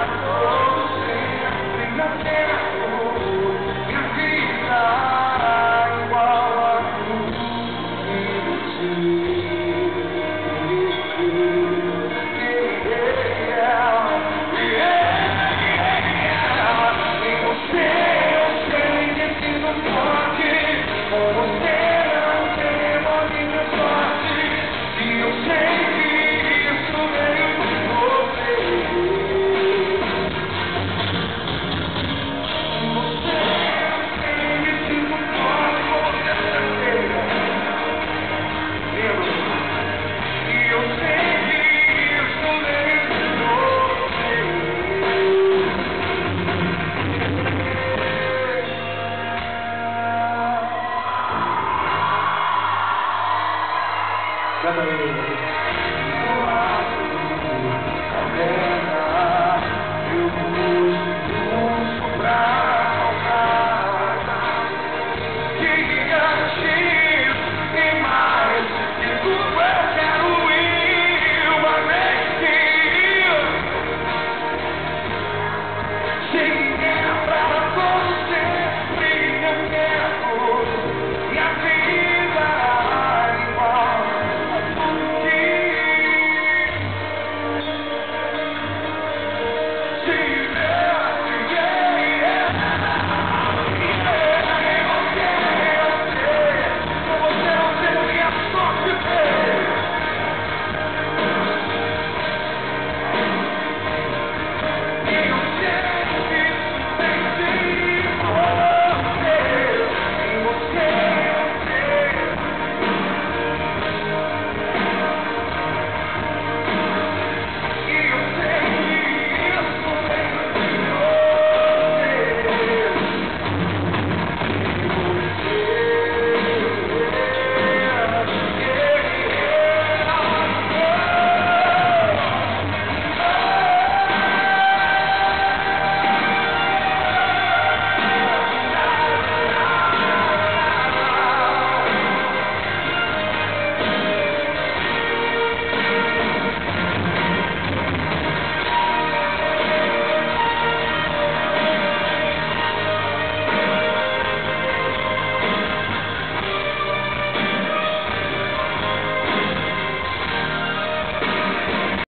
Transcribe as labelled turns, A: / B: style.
A: Thank you. Cada um.